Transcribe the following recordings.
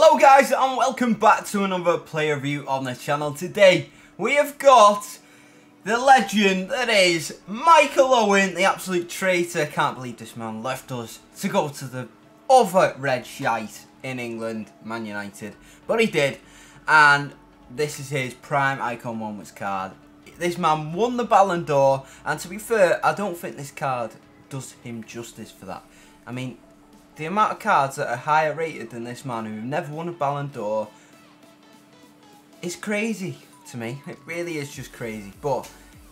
Hello guys and welcome back to another player review on the channel. Today we have got the legend that is Michael Owen, the absolute traitor. Can't believe this man left us to go to the other red shite in England, Man United. But he did and this is his prime icon moments card. This man won the Ballon d'Or and to be fair I don't think this card does him justice for that. I mean the amount of cards that are higher rated than this man who've never won a Ballon d'Or is crazy to me. It really is just crazy. But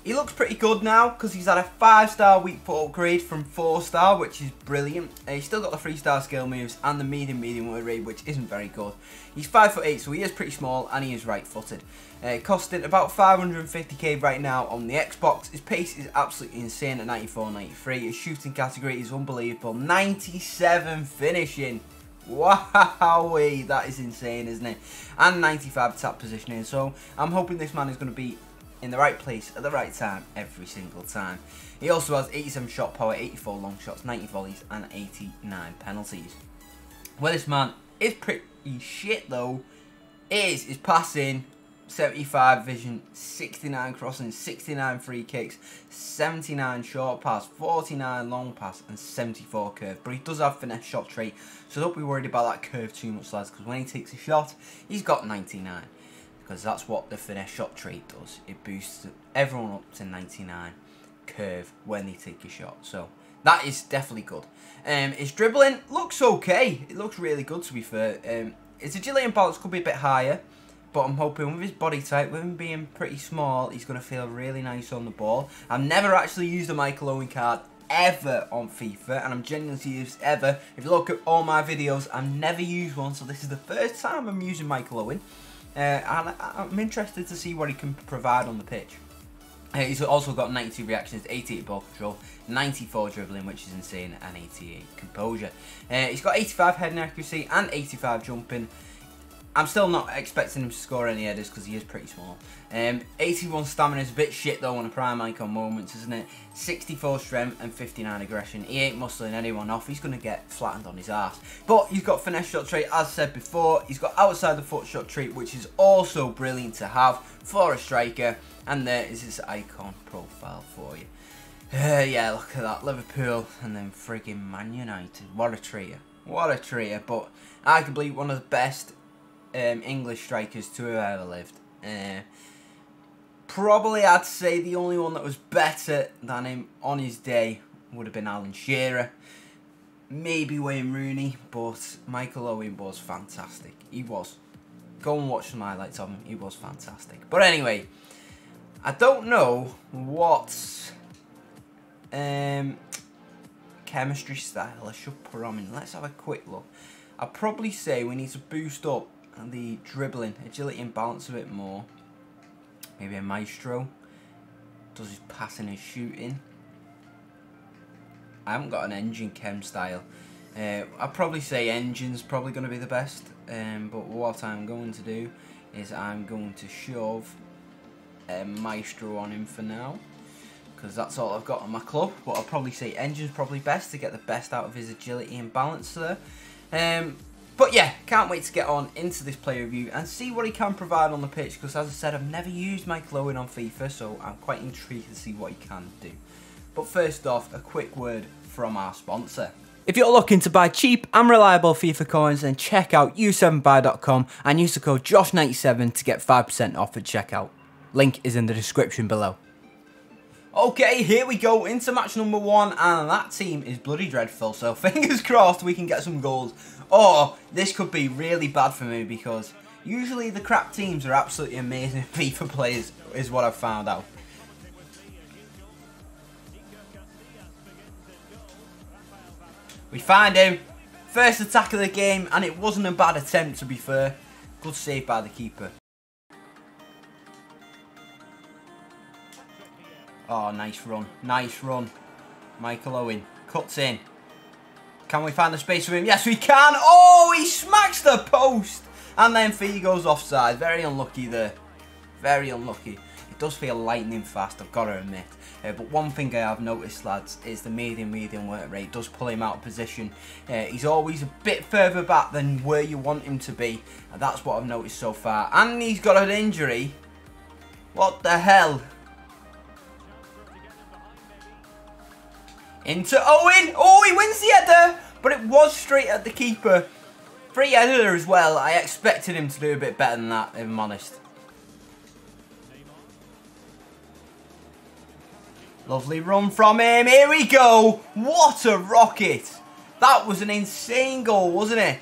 he looks pretty good now because he's had a 5-star weak foot upgrade from 4-star, which is brilliant. He's still got the 3-star skill moves and the medium medium work rate, which isn't very good. He's 5'8", so he is pretty small and he is right-footed. Uh, costing about 550k right now on the Xbox. His pace is absolutely insane at 94-93. His shooting category is unbelievable. 97 finishing. Wow, that is insane, isn't it? And 95 tap positioning. So I'm hoping this man is going to be in the right place at the right time every single time. He also has 87 shot power, 84 long shots, 90 volleys and 89 penalties. Well, this man is pretty shit though. Is his passing 75 vision, 69 crossing, 69 free kicks, 79 short pass, 49 long pass, and 74 curve. But he does have finesse shot trait, so don't be worried about that curve too much, lads, because when he takes a shot, he's got 99 because that's what the finesse shot trait does. It boosts everyone up to 99 curve when they take a shot. So that is definitely good. Um, his dribbling looks okay. It looks really good to be fair. Um, his agility and balance could be a bit higher. But I'm hoping with his body type, with him being pretty small, he's going to feel really nice on the ball. I've never actually used a Michael Owen card ever on FIFA and I'm genuinely serious ever. If you look at all my videos, I've never used one so this is the first time I'm using Michael Owen. Uh, and I'm interested to see what he can provide on the pitch. Uh, he's also got 92 reactions, 88 ball control, 94 dribbling, which is insane, and 88 composure. Uh, he's got 85 heading accuracy and 85 jumping. I'm still not expecting him to score any headers because he is pretty small. Um, 81 stamina is a bit shit though on a prime icon moments, isn't it? 64 strength and 59 aggression. He ain't muscling anyone off. He's going to get flattened on his ass. But he's got finesse shot trait, as said before. He's got outside the foot shot trait, which is also brilliant to have for a striker. And there is his icon profile for you. Uh, yeah, look at that. Liverpool and then frigging Man United. What a trio. What a trio. But arguably one of the best um, English strikers to have ever lived. Uh, probably I'd say the only one that was better than him on his day would have been Alan Shearer. Maybe Wayne Rooney, but Michael Owen was fantastic. He was. Go and watch some highlights of him. He was fantastic. But anyway, I don't know what um, chemistry style I should put on. Let's have a quick look. I'd probably say we need to boost up the dribbling, agility and balance a bit more. Maybe a maestro. Does his passing and shooting. I haven't got an engine chem style. Uh, I'd probably say engine's probably going to be the best. Um, but what I'm going to do is I'm going to shove a maestro on him for now. Because that's all I've got on my club. But I'll probably say engine's probably best to get the best out of his agility and balance there. Um, but yeah, can't wait to get on into this player review and see what he can provide on the pitch because as I said, I've never used Michael Owen on FIFA, so I'm quite intrigued to see what he can do. But first off, a quick word from our sponsor. If you're looking to buy cheap and reliable FIFA coins, then check out u7buy.com and use the code JOSH97 to get 5% off at checkout. Link is in the description below. Okay, here we go into match number one, and that team is bloody dreadful, so fingers crossed we can get some goals or this could be really bad for me because usually the crap teams are absolutely amazing FIFA players is what I've found out. We find him. First attack of the game and it wasn't a bad attempt to be fair. Good save by the keeper. Oh, nice run. Nice run. Michael Owen cuts in. Can we find the space for him? Yes, we can. Oh, he smacks the post. And then Fee goes offside. Very unlucky there. Very unlucky. It does feel lightning fast, I've got to admit. Uh, but one thing I have noticed, lads, is the medium medium work rate does pull him out of position. Uh, he's always a bit further back than where you want him to be. And that's what I've noticed so far. And he's got an injury. What the hell? Into oh, Owen. Oh, he wins the header. But it was straight at the keeper. Free header as well. I expected him to do a bit better than that, if I'm honest. Lovely run from him. Here we go. What a rocket. That was an insane goal, wasn't it?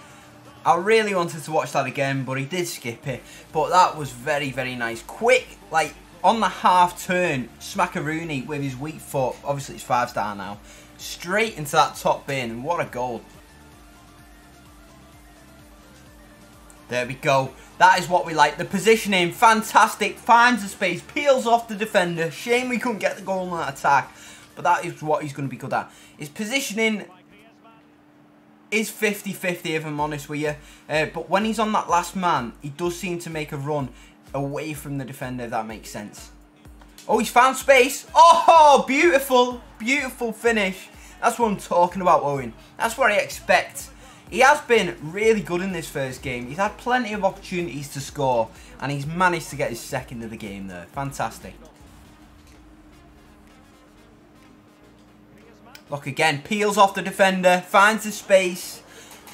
I really wanted to watch that again, but he did skip it. But that was very, very nice. Quick, like, on the half turn, Smackaroony with his weak foot. Obviously, it's five star now. Straight into that top bin. What a goal. There we go. That is what we like. The positioning, fantastic. Finds the space, peels off the defender. Shame we couldn't get the goal on that attack. But that is what he's going to be good at. His positioning is 50-50 if I'm honest with you. Uh, but when he's on that last man, he does seem to make a run away from the defender, if that makes sense. Oh, he's found space. Oh, beautiful, beautiful finish. That's what I'm talking about, Owen. That's what I expect he has been really good in this first game. He's had plenty of opportunities to score, and he's managed to get his second of the game there. Fantastic. Look again, peels off the defender, finds the space,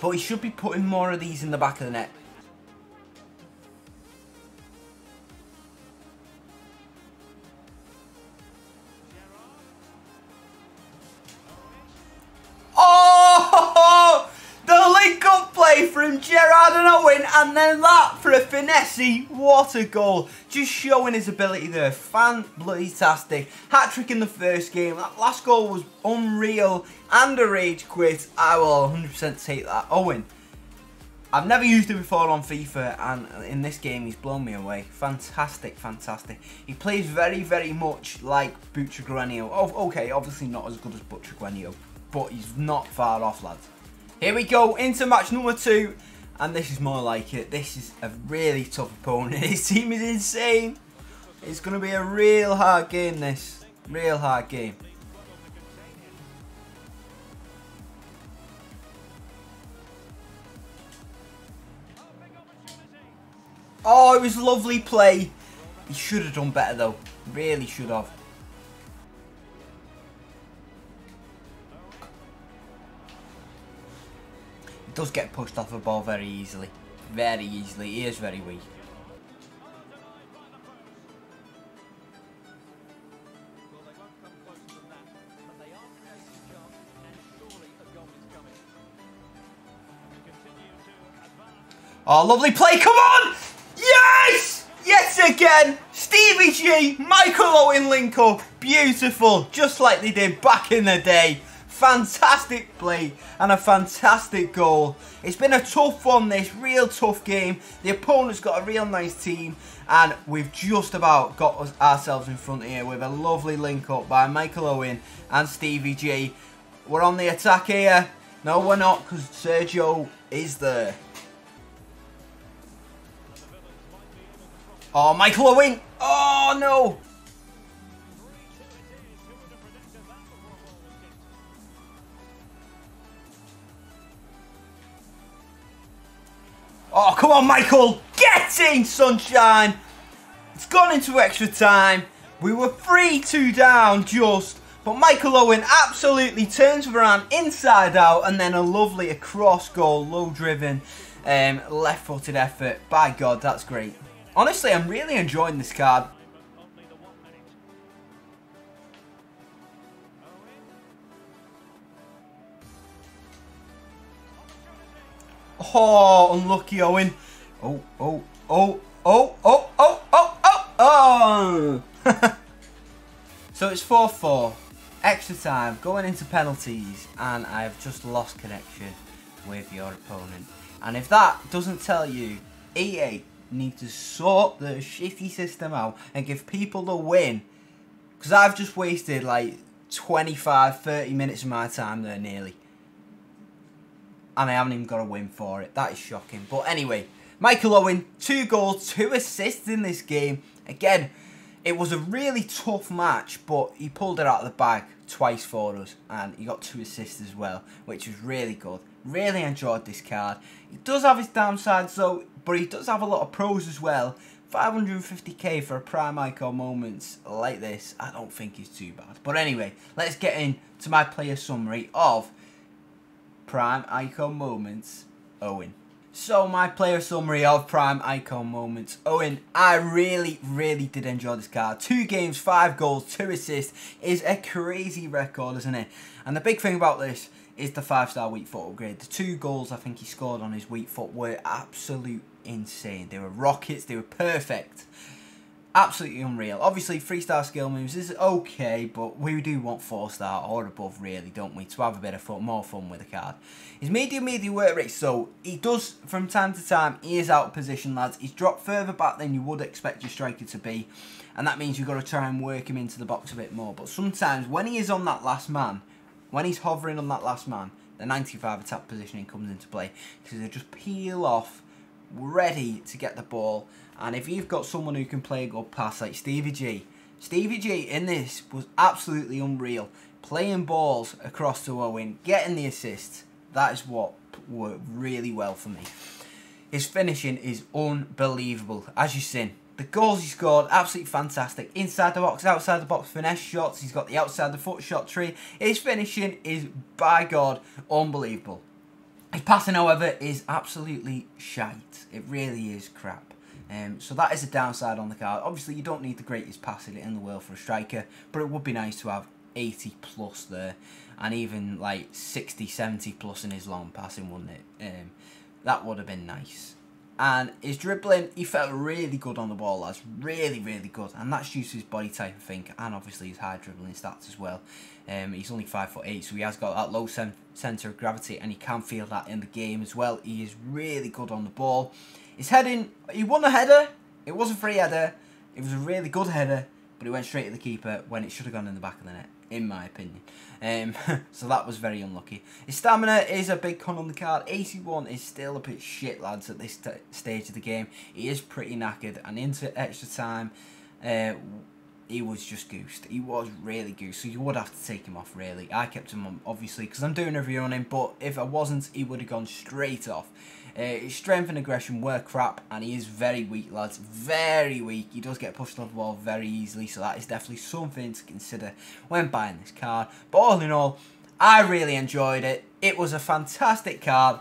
but he should be putting more of these in the back of the net. And then that for a finesse. What a goal. Just showing his ability there. Fan bloody tastic. Hat trick in the first game. That last goal was unreal and a rage quit. I will 100% take that. Owen. I've never used him before on FIFA, and in this game he's blown me away. Fantastic, fantastic. He plays very, very much like Butragueño. Oh, okay, obviously not as good as Butragueño, but he's not far off, lads. Here we go into match number two. And this is more like it. This is a really tough opponent. His team is insane. It's going to be a real hard game, this. Real hard game. Oh, it was lovely play. He should have done better, though. Really should have. Does get pushed off the ball very easily. Very easily. He is very weak. Oh, lovely play. Come on! Yes! Yes again! Stevie G, Michael Owen link up. Beautiful. Just like they did back in the day fantastic play and a fantastic goal. It's been a tough one, this real tough game. The opponent's got a real nice team and we've just about got ourselves in front here with a lovely link up by Michael Owen and Stevie G. We're on the attack here. No, we're not because Sergio is there. Oh, Michael Owen. Oh, no. Oh, come on, Michael. Get in, sunshine. It's gone into extra time. We were 3-2 down just. But Michael Owen absolutely turns around inside out and then a lovely across goal, low driven, um, left footed effort. By God, that's great. Honestly, I'm really enjoying this card. Oh, unlucky Owen. Oh, oh, oh, oh, oh, oh, oh, oh, oh. so it's 4-4. Extra time, going into penalties, and I've just lost connection with your opponent. And if that doesn't tell you, EA need to sort the shitty system out and give people the win. Because I've just wasted like 25, 30 minutes of my time there nearly and I haven't even got a win for it. That is shocking. But anyway, Michael Owen, two goals, two assists in this game. Again, It was a really tough match, but he pulled it out of the bag twice for us, and he got two assists as well, which was really good. Really enjoyed this card. He does have his downsides though, but he does have a lot of pros as well. 550k for a prime icon moments like this, I don't think is too bad. But anyway, let's get into my player summary of prime icon moments Owen. So my player summary of Prime Icon Moments. Owen, I really, really did enjoy this card. Two games, five goals, two assists is a crazy record, isn't it? And the big thing about this is the five-star weak foot upgrade. The two goals I think he scored on his weak foot were absolute insane. They were rockets, they were perfect absolutely unreal. Obviously, three star skill moves is okay, but we do want four star or above, really, don't we? To have a bit of fun, more fun with the card. His medium medium work rate, so he does from time to time. He is out of position, lads. He's dropped further back than you would expect your striker to be, and that means you've got to try and work him into the box a bit more. But sometimes when he is on that last man, when he's hovering on that last man, the 95 attack positioning comes into play because they just peel off ready to get the ball. And if you've got someone who can play a good pass like Stevie G, Stevie G in this was absolutely unreal. Playing balls across to Owen, getting the assists, that is what worked really well for me. His finishing is unbelievable, as you've seen. The goals he scored, absolutely fantastic. Inside the box, outside the box, finesse shots. He's got the outside the foot shot trait. His finishing is, by God, unbelievable. His passing, however, is absolutely shite. It really is crap. Um, so that is a downside on the card. Obviously, you don't need the greatest passing in the world for a striker, but it would be nice to have 80 plus there, and even like 60, 70 plus in his long passing, wouldn't it? Um, that would have been nice. And his dribbling, he felt really good on the ball, lads. Really, really good. And that's due to his body type, I think, and obviously his high dribbling stats as well. Um, he's only five foot eight, so he has got that low centre of gravity, and he can feel that in the game as well. He is really good on the ball. His heading, he won a header. It was a free header. It was a really good header, but it went straight to the keeper when it should have gone in the back of the net in my opinion. Um, so that was very unlucky. His stamina is a big con on the card. 81 is still a bit shit, lads, at this stage of the game. He is pretty knackered, and into extra time, uh, he was just goosed. He was really goosed, so you would have to take him off, really. I kept him on, obviously, because I'm doing a review on him, but if I wasn't, he would have gone straight off. Uh, his strength and aggression were crap, and he is very weak, lads. Very weak. He does get pushed off the wall very easily, so that is definitely something to consider when buying this card. But all in all, I really enjoyed it. It was a fantastic card.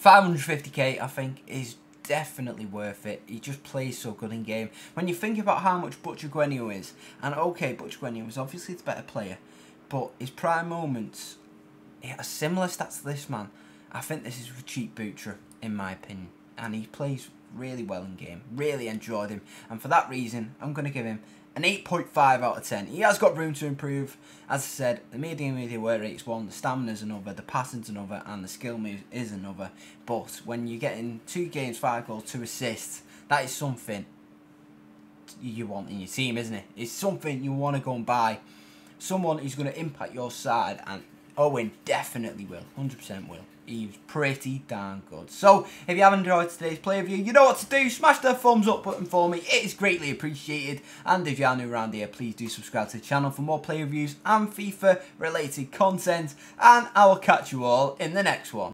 550k, I think, is definitely worth it. He just plays so good in game. When you think about how much Butragueño is, and okay, Butragueño is obviously the better player, but his prime moments, he has similar stats to this man. I think this is a cheap Butra, in my opinion. And he plays really well in game. Really enjoyed him. And for that reason, I'm going to give him an 8.5 out of 10. He has got room to improve. As I said, the medium media work rate's one, the stamina's another, the passing's another, and the skill move is another. But when you're getting two games, five goals, two assists, that is something you want in your team, isn't it? It's something you want to go and buy. Someone who's going to impact your side, and Owen definitely will, 100% will he was pretty darn good. So, if you have enjoyed today's play review, you know what to do. Smash the thumbs up button for me. It is greatly appreciated. And if you are new around here, please do subscribe to the channel for more play reviews and FIFA related content. And I will catch you all in the next one.